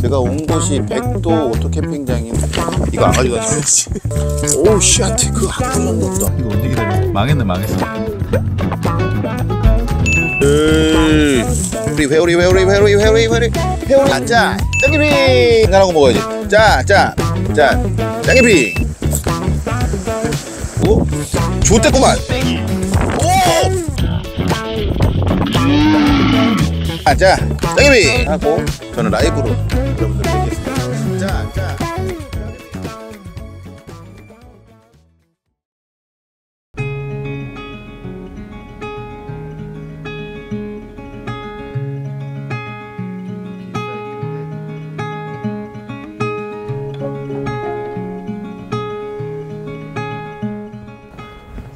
제가 온 곳이 백도 오토 캠핑장인 이거 안 가지고. 다녀야지 오우 씨앗 그거 안 걸렸다. 이거 언제 기다려? 망했네 망했어. 에이. 우리 회오리 회오리 회오리 회오리 회오리 회오리. 앉아. 간단한 거 먹어야지. 짜짜짜 짱기피 오 좋댔구만. 오! 앉아 짱기피 하고 저는 라이브로 여러분들 뵙겠습니다. 짜짜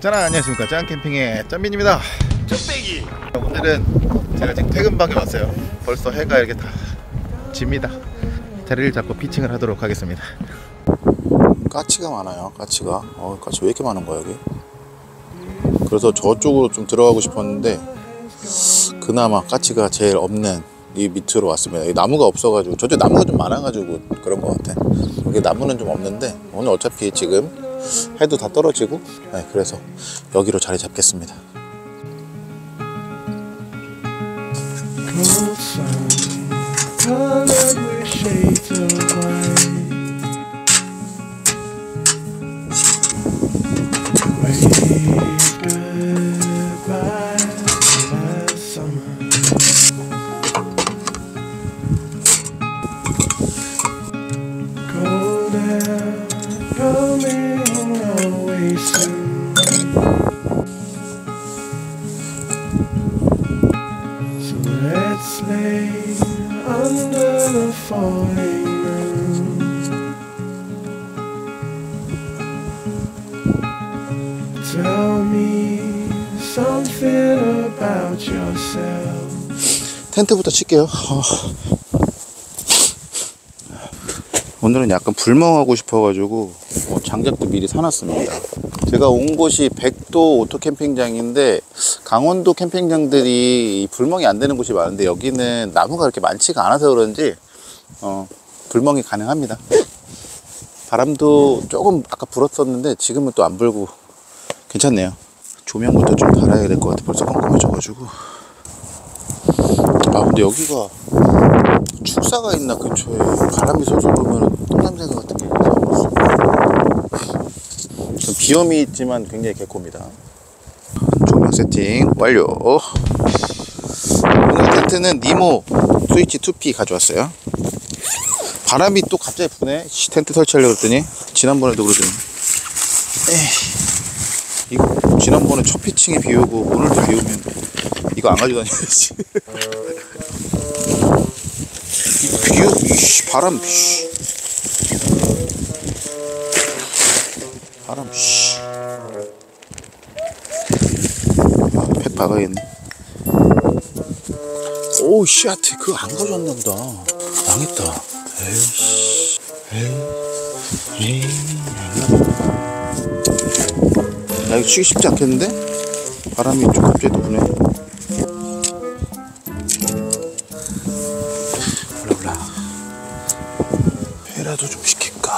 짠 안녕하십니까. 짠캠핑의 짠빈입니다. 쭈빼기. 오늘은 제가 지금 퇴근방에 왔어요 벌써 해가 이렇게 다 집니다 자리를 잡고 피칭을 하도록 하겠습니다 까치가 많아요 까치가 어 까치 왜 이렇게 많은 거야 여기 그래서 저쪽으로 좀 들어가고 싶었는데 그나마 까치가 제일 없는 이 밑으로 왔습니다. 나무가 없어가지고 저쪽 나무가 좀 많아가지고 그런 것 같아. 여기 나무는 좀 없는데 오늘 어차피 지금 해도 다 떨어지고 네, 그래서 여기로 자리 잡겠습니다. Colored with shades of white. Wave 텐트부터 칠게요. 어. 오늘은 약간 불멍하고 싶어가지고 어, 장작도 미리 사놨습니다. 제가 온 곳이 백도 오토 캠핑장인데 강원도 캠핑장들이 이 불멍이 안 되는 곳이 많은데 여기는 나무가 그렇게 많지가 않아서 그런지 어, 불멍이 가능합니다. 바람도 조금 아까 불었었는데 지금은 또 안 불고 괜찮네요. 조명부터 좀 달아야 될 것 같아. 벌써 깜깜해져가지고. 아 근데 여기가 축사가 있나 근처에 바람이 솔솔 불면 똥냄새 같은 게 나서 좀 비염이 있지만 굉장히 개코입니다. 조명 세팅 완료. 오늘 텐트는 니모 스위치 2P 가져왔어요. 바람이 또 갑자기 부네? 씨, 텐트 설치하려고 그랬더니 지난번에도 그러더니. 이거 지난번에 첫 피칭에 비 오고 오늘도 비 오면 이거 안 가지고 다녀야지 비, 이씨, 바람, 씨. 바람, 씨. 아, 팩 박아야겠네. 오우, 씨앗, 그거 안 가져왔나 보다. 망했다. 에이씨. 에이. 야, 이거 치기 쉽지 않겠는데? 바람이 좀 갑자기 또 부네. 회라도 좀 시킬까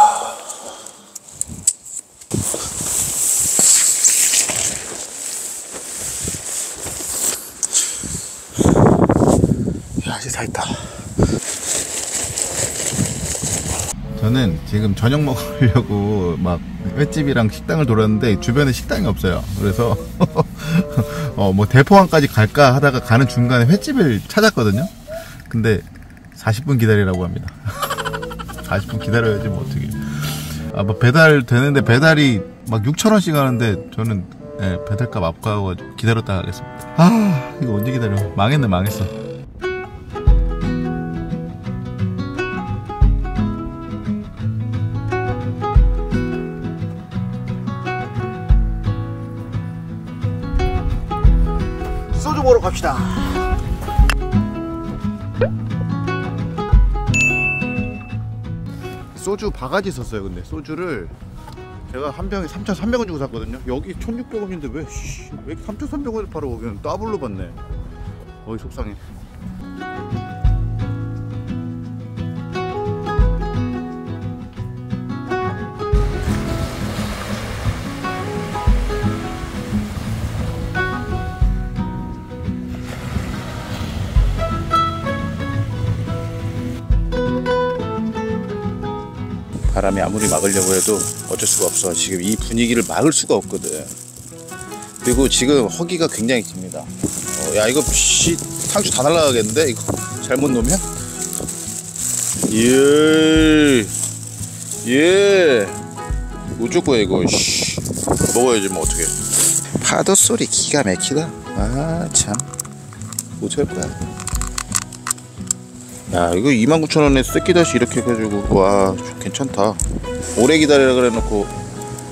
야 이제 다 있다 저는 지금 저녁 먹으려고 막 횟집이랑 식당을 돌았는데 주변에 식당이 없어요. 그래서 어 뭐 대포항까지 갈까 하다가 가는 중간에 횟집을 찾았거든요. 근데 40분 기다리라고 합니다. 40분 기다려야지 뭐 어떻게. 아, 뭐 배달 되는데 배달이 막 6천 원씩 하는데 저는 예, 배달값 아까워가지고 기다렸다 가겠습니다. 아 이거 언제 기다려? 망했네 망했어. 소주 먹으러 갑시다 소주 바가지 썼어요 근데. 소주를 제가 한 병에 3,300원 주고 샀거든요. 여기 1,600원인데 왜, 씨, 왜 3,300원을 팔아? 거기는 더블로 받네. 어이 속상해 바람이 아무리 막으려고 해도 어쩔 수가 없어. 지금 이 분위기를 막을 수가 없거든. 그리고 지금 허기가 굉장히 깁니다. 어, 야 이거 씨 상추 다 날라가겠는데 이거 잘못 놓으면? 예. 예. 우쭈 거야 이거. 씨. 먹어야지 뭐 어떻게. 파도 소리 기가 막히다. 아 참. 어떡할 거야. 야 이거 29,000원에 새끼다시 이렇게 해가지고 와 괜찮다. 오래 기다리라 그래 놓고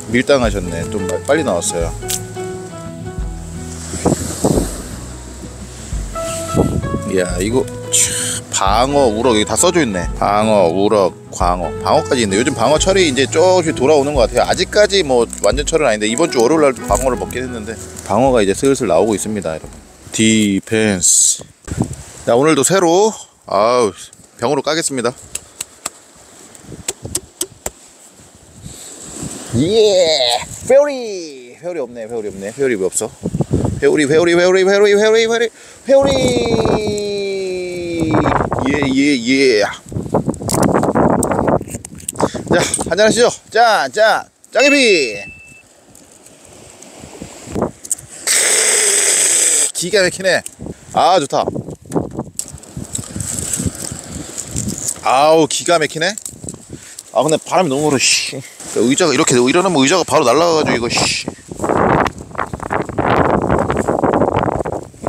밀당하셨네. 좀 빨리 나왔어요. 야 이거 참, 방어 우럭 여기 다 써져 있네 방어 우럭 광어 방어까지 있네 요즘 방어 철이 이제 조금씩 돌아오는 것 같아요 아직까지 뭐 완전 철은 아닌데 이번 주 월요일 날 방어를 먹긴 했는데 방어가 이제 슬슬 나오고 있습니다 여러분 디펜스 자 오늘도 새로 아우 병으로 까겠습니다. 예 회오리. 회오리 없네 회오리 없네. 회오리 왜 없어? 회오리 회오리 회오리 회오리 회오리 회오리 회오리. 예예예. 자 한잔 하시죠. 자자 짜게비. 기가 막히네. 아 좋다 아우 기가 막히네. 아 근데 바람이 너무 불어 씨. 의자가 이렇게 이러면 의자가 바로 날아가가지고 이거 씨.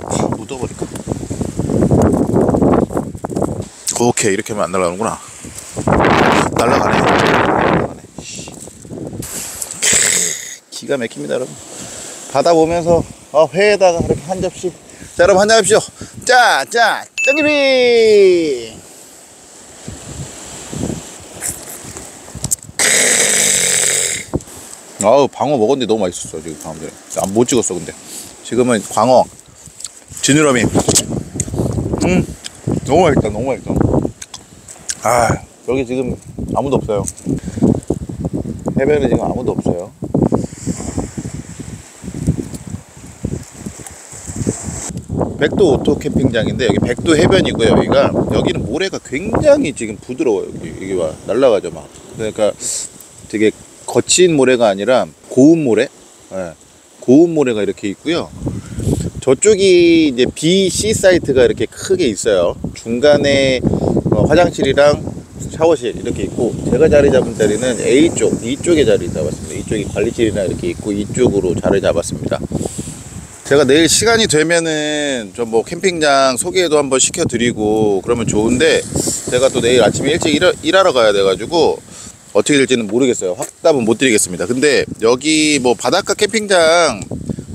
확 묻어버릴까? 오케이 이렇게 하면 안 씨. 크, 기가 막힙니다 여러분. 바다 보면서 어, 회에다가 이렇게 한 접시. 자 여러분 한잔 합시오. 짜짜 짱기비 아우 방어 먹었는데 너무 맛있었어 지금 방금 전에 안 못 찍었어 근데. 지금은 광어. 지느러미. 음 너무 맛있다 너무 맛있다. 아 여기 지금 아무도 없어요. 해변에 지금 아무도 없어요. 백도 오토 캠핑장인데 여기 백도 해변이고요 여기가. 여기는 모래가 굉장히 지금 부드러워요 여기, 여기 와 날라가죠 막. 그러니까 되게 거친 모래가 아니라 고운 모래 예, 고운 모래가 이렇게 있고요 저쪽이 이제 B, C 사이트가 이렇게 크게 있어요. 중간에 어, 화장실이랑 샤워실 이렇게 있고 제가 자리 잡은 자리는 A 쪽, 이쪽에 자리 잡았습니다. 이쪽이 관리실이나 이렇게 있고 이쪽으로 자리 잡았습니다. 제가 내일 시간이 되면은 좀 뭐 캠핑장 소개도 한번 시켜드리고 그러면 좋은데 제가 또 내일 아침에 일찍 일, 일하러 가야 돼가지고 어떻게 될지는 모르겠어요. 확답은 못 드리겠습니다. 근데 여기 뭐 바닷가 캠핑장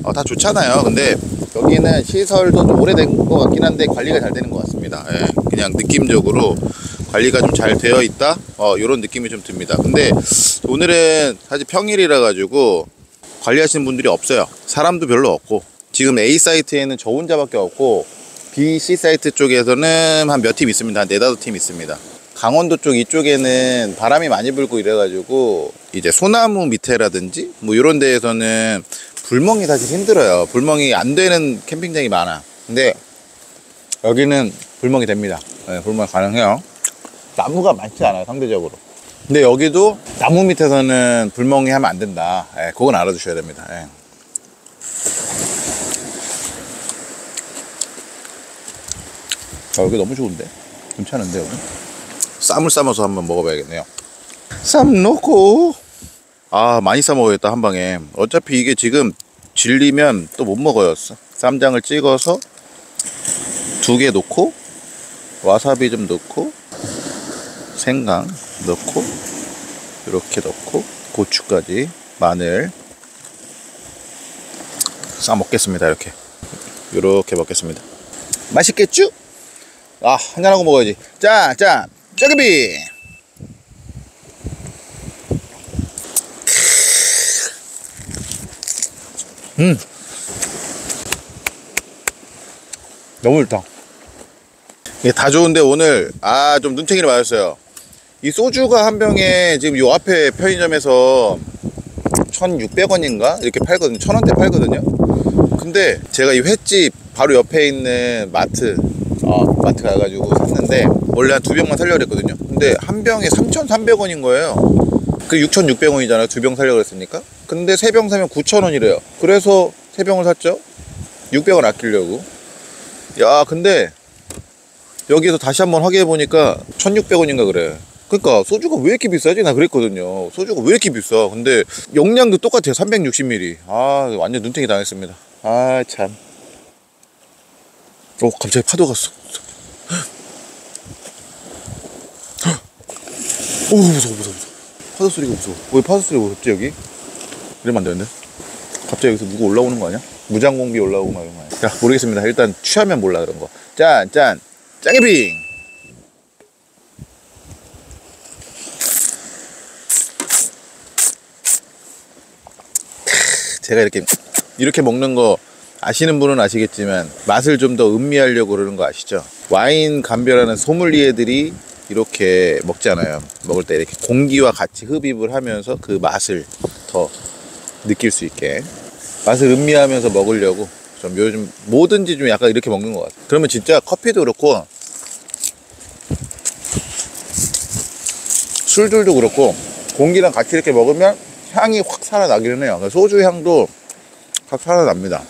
어, 다 좋잖아요. 근데 여기는 시설도 좀 오래된 것 같긴 한데 관리가 잘 되는 것 같습니다. 예, 그냥 느낌적으로 관리가 좀 잘 되어 있다. 어, 이런 느낌이 좀 듭니다. 근데 오늘은 사실 평일이라 가지고 관리하시는 분들이 없어요. 사람도 별로 없고 지금 A 사이트에는 저 혼자밖에 없고 B, C 사이트 쪽에서는 한 몇 팀 있습니다. 한 네다섯 팀 있습니다. 강원도 쪽 이쪽에는 바람이 많이 불고 이래가지고 이제 소나무 밑에라든지 뭐 이런 데에서는 불멍이 사실 힘들어요. 불멍이 안 되는 캠핑장이 많아. 근데 여기는 불멍이 됩니다. 네, 불멍 가능해요. 나무가 많지 않아요, 상대적으로. 근데 여기도 나무 밑에서는 불멍이 하면 안 된다. 예, 그건 알아두셔야 됩니다. 예. 아, 여기 너무 좋은데? 괜찮은데, 여기? 쌈을 싸면서 한번 먹어봐야겠네요. 쌈 넣고, 아, 많이 싸 먹어야겠다, 한 방에. 어차피 이게 지금 질리면 또 못 먹어요. 쌈장을 찍어서 두 개 넣고, 와사비 좀 넣고, 생강 넣고, 이렇게 넣고, 고추까지, 마늘, 싸 먹겠습니다, 이렇게. 이렇게 먹겠습니다. 맛있겠죠? 아, 한잔하고 먹어야지. 자, 자, 짜기비! 음. 너무 좋다. 이게 다 좋은데 오늘, 아, 좀 눈탱이를 맞았어요. 이 소주가 한 병에 지금 요 앞에 편의점에서 1,600원인가? 이렇게 팔거든요. 1,000원대 팔거든요. 근데 제가 이 횟집 바로 옆에 있는 마트 어, 마트 가가지고 샀는데 원래 한 두 병만 살려고 했거든요 근데 한 병에 3,300원인 거예요 그 6,600원이잖아요. 두 병 살려고 그랬으니까. 근데 세 병 사면 9,000원이래요. 그래서 세 병을 샀죠. 600원 아끼려고. 야, 근데 여기서 다시 한번 확인해 보니까 1,600원인가 그래. 그러니까 소주가 왜 이렇게 비싸지? 나 그랬거든요. 소주가 왜 이렇게 비싸? 근데 용량도 똑같아요. 360ml. 아, 완전 눈탱이 당했습니다. 아, 참. 오, 갑자기 파도 갔어. 오, 무서워, 무서워, 무서워. 파도 소리가 무서워. 왜 파도 소리가 무섭지, 여기? 이러면 안 되는데? 갑자기 여기서 누구 올라오는 거 아니야? 무장공비 올라오고 막 이런 거 아니야? 자, 모르겠습니다. 일단 취하면 몰라, 그런 거. 짠, 짠. 짱이빙! 제가 이렇게 이렇게 먹는 거 아시는 분은 아시겠지만 맛을 좀 더 음미하려고 그러는 거 아시죠? 와인 감별하는 소믈리에들이 이렇게 먹잖아요. 먹을 때 이렇게 공기와 같이 흡입을 하면서 그 맛을 더 느낄 수 있게 맛을 음미하면서 먹으려고 좀 요즘 뭐든지 좀 약간 이렇게 먹는 것 같아요. 그러면 진짜 커피도 그렇고 술들도 그렇고 공기랑 같이 이렇게 먹으면 향이 확 살아나기는 해요. 그러니까 소주 향도 확 살아납니다.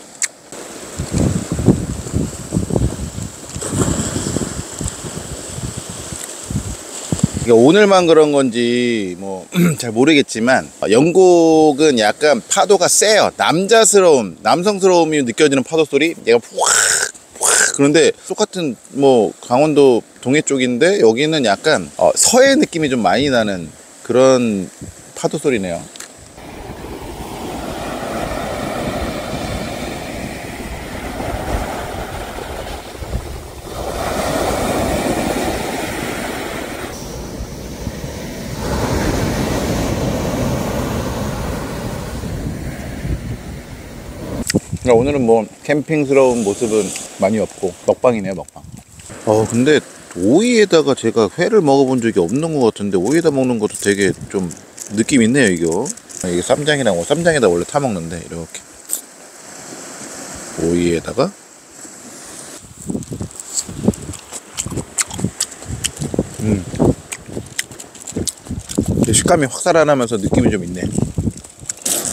이게 오늘만 그런 건지 뭐 잘 모르겠지만 영국은 약간 파도가 세요. 남자스러움, 남성스러움이 느껴지는 파도 소리. 얘가 확, 확 그런데 똑같은 뭐 강원도 동해 쪽인데 여기는 약간 어, 서해 느낌이 좀 많이 나는 그런 파도 소리네요. 오늘은 뭐 캠핑스러운 모습은 많이 없고 먹방이네요 먹방. 어 근데 오이에다가 제가 회를 먹어본 적이 없는 것 같은데 오이에다 먹는 것도 되게 좀 느낌 있네요 이거. 이게 쌈장이랑 뭐 쌈장에다 원래 타 먹는데 이렇게. 오이에다가? 음. 식감이 확 살아나면서 느낌이 좀 있네.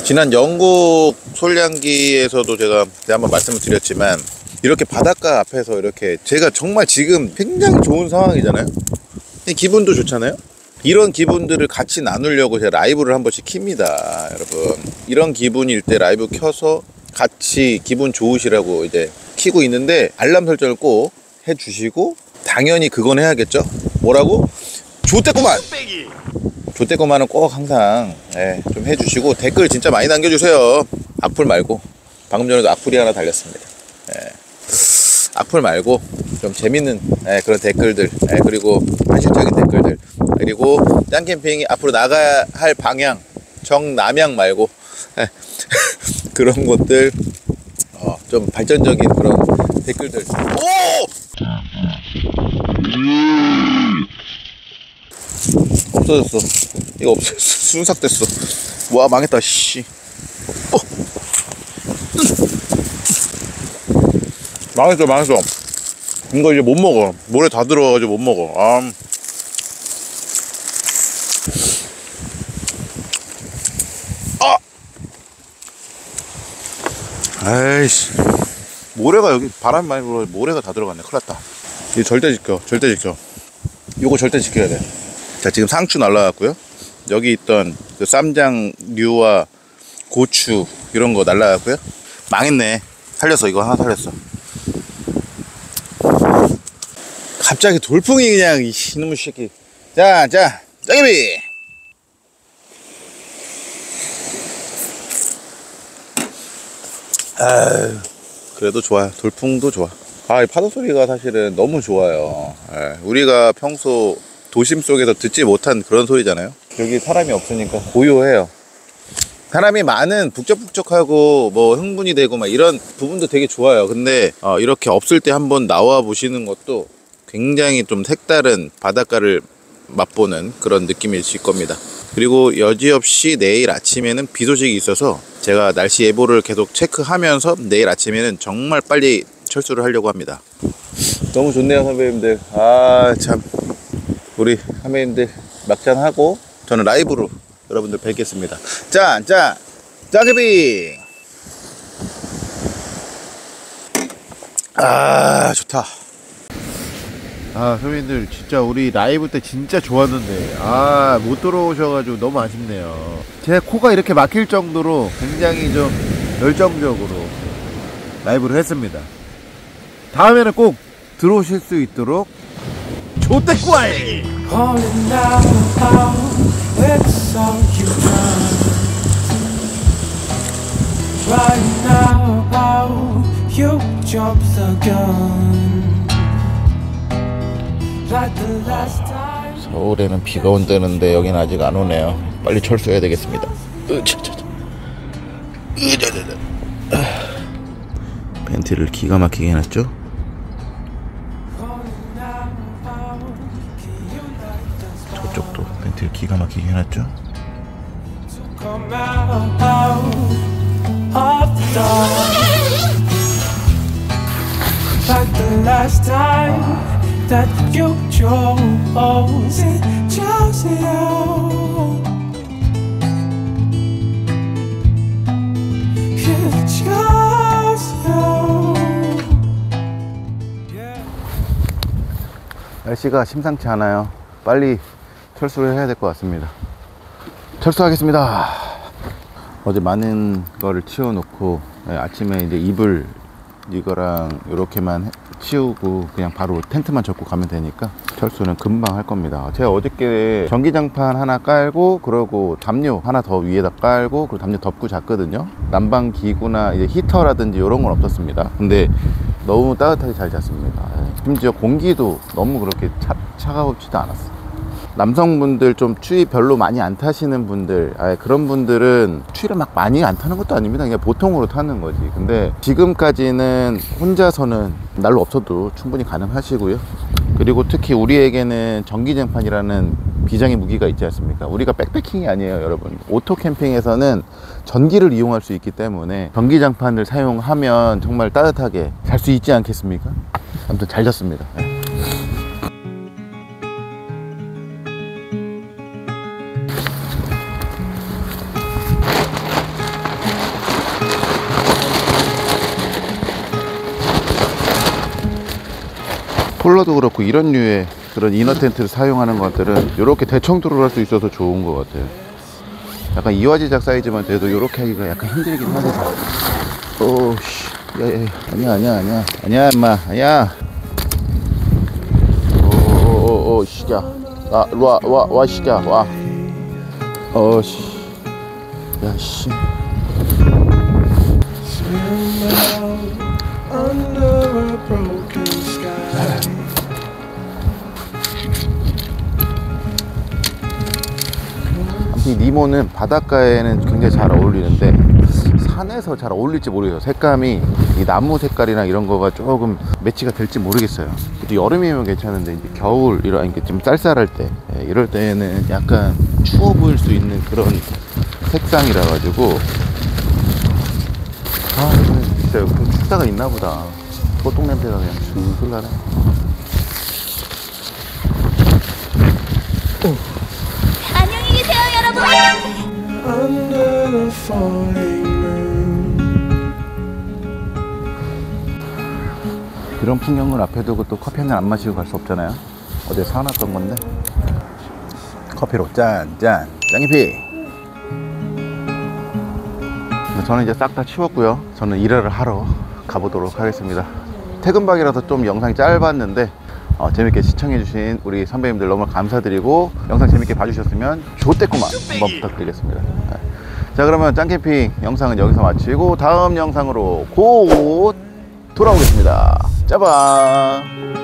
지난 영국 솔량기에서도 제가 한번 말씀을 드렸지만 이렇게 바닷가 앞에서 이렇게 제가 정말 지금 굉장히 좋은 상황이잖아요. 기분도 좋잖아요. 이런 기분들을 같이 나누려고 제가 라이브를 한 번씩 킵니다, 여러분. 이런 기분일 때 라이브 켜서 같이 기분 좋으시라고 이제 키고 있는데 알람 설정을 꼭 해주시고 당연히 그건 해야겠죠. 뭐라고? 좋대꾸만. 조대고만은 꼭 항상 예, 좀 해주시고 댓글 진짜 많이 남겨주세요. 악플 말고 방금 전에도 악플이 하나 달렸습니다. 예. 악플 말고 좀 재밌는 예, 그런 댓글들 예, 그리고 현실적인 댓글들 그리고 짱 캠핑이 앞으로 나가야 할 방향 정남향 말고 예, 그런 것들 어, 좀 발전적인 그런 댓글들 오! 없어졌어. 이거 없어졌어. 순삭됐어. 와, 망했다, 씨. 망했어, 망했어. 이거 이제 못 먹어. 모래 다 들어가가지고 못 먹어. 아. 아! 아이씨. 모래가 여기 바람 많이 불어 모래가 다 들어갔네. 큰일 났다. 이거 절대 지켜. 절대 지켜. 요거 절대 지켜야 돼. 자 지금 상추 날라갔고요 여기 있던 그 쌈장 류와 고추 이런 거 날라갔고요 망했네 살렸어 이거 하나 살렸어 갑자기 돌풍이 그냥 이 이놈의 새끼 자자 짱이비 아유 그래도 좋아요 돌풍도 좋아 아, 이 파도 소리가 사실은 너무 좋아요. 예, 우리가 평소 도심 속에서 듣지 못한 그런 소리잖아요. 여기 사람이 없으니까 고요해요. 사람이 많은 북적북적하고 뭐 흥분이 되고 막 이런 부분도 되게 좋아요. 근데 어, 이렇게 없을 때 한번 나와 보시는 것도 굉장히 좀 색다른 바닷가를 맛보는 그런 느낌이실 겁니다. 그리고 여지없이 내일 아침에는 비 소식이 있어서 제가 날씨 예보를 계속 체크하면서 내일 아침에는 정말 빨리 철수를 하려고 합니다. 너무 좋네요, 선배님들. 아, 참. 우리 선배님들 막잔하고 저는 라이브로 여러분들 뵙겠습니다. 짠, 짠, 짜게비. 아, 좋다. 아, 선배님들 진짜 우리 라이브 때 진짜 좋았는데 아, 못 들어오셔가지고 너무 아쉽네요. 제 코가 이렇게 막힐 정도로 굉장히 좀 열정적으로 라이브를 했습니다. 다음에는 꼭 들어오실 수 있도록 조대꾸알! Right now, you jump the gun. 서울에는 비가 온다는데 여기는 아직 안 오네요. 빨리 철수해야 되겠습니다. 아. 벤트를 기가 막히게 해놨죠? 저쪽도 벤트를 기가 막히게 해놨죠? come 날씨가 심상치 않아요. 빨리 철수를 해야 될 것 같습니다. 철수하겠습니다. 어제 많은 거를 치워놓고 예, 아침에 이제 이불 이거랑 이렇게만 치우고 그냥 바로 텐트만 접고 가면 되니까 철수는 금방 할 겁니다. 제가 어저께 전기장판 하나 깔고 그러고 담요 하나 더 위에다 깔고 그리고 담요 덮고 잤거든요. 난방 기구나 이제 히터라든지 이런 건 없었습니다. 근데 너무 따뜻하게 잘 잤습니다. 예. 심지어 공기도 너무 그렇게 차, 차가웠지도 않았어요. 남성분들 좀 추위 별로 많이 안 타시는 분들 아예 그런 분들은 추위를 막 많이 안 타는 것도 아닙니다. 그냥 보통으로 타는 거지. 근데 지금까지는 혼자서는 난로 없어도 충분히 가능하시고요. 그리고 특히 우리에게는 전기장판이라는 비장의 무기가 있지 않습니까? 우리가 백패킹이 아니에요 여러분. 오토 캠핑에서는 전기를 이용할 수 있기 때문에 전기장판을 사용하면 정말 따뜻하게 잘 수 있지 않겠습니까? 아무튼 잘 잤습니다 폴러도 그렇고 이런 류의 그런 이너 텐트를 사용하는 것들은 이렇게 대청도를 할수 있어서 좋은 것 같아요. 약간 이화 제작 사이즈만 돼도 이렇게 하기가 약간 힘들긴 하네. 오씨, 야야, 아니야 아니야 아니야 아니야 임마 아니야. 오오오 시자, 아와와와 시자 와. 어씨, 야씨. 이 니모는 바닷가에는 굉장히 잘 어울리는데 산에서 잘 어울릴지 모르겠어요. 색감이 이 나무 색깔이랑 이런 거가 조금 매치가 될지 모르겠어요. 또 여름이면 괜찮은데 이제 겨울 이런 게좀 쌀쌀할 때 예, 이럴 때는 약간 추워 보일 수 있는 그런 색상이라 가지고 아 진짜 좀 축사가 있나 보다. 소똥 냄새가 그냥 술술 나네. 여러분. Under the falling moon. 이런 풍경을 앞에 두고 또 커피 한 잔 안 마시고 갈 수 없잖아요. 어제 사놨던 건데. 커피로 짠, 짠, 짱이피. 저는 이제 싹 다 치웠고요. 저는 일을 하러 가보도록 하겠습니다. 퇴근박이라서 좀 영상이 짧았는데 어, 재밌게 시청해주신 우리 선배님들 너무 감사드리고 영상 재밌게 봐주셨으면 좋대꾸만 한번 부탁드리겠습니다. 네. 자 그러면 짱캠핑 영상은 여기서 마치고 다음 영상으로 곧 돌아오겠습니다. 짜방!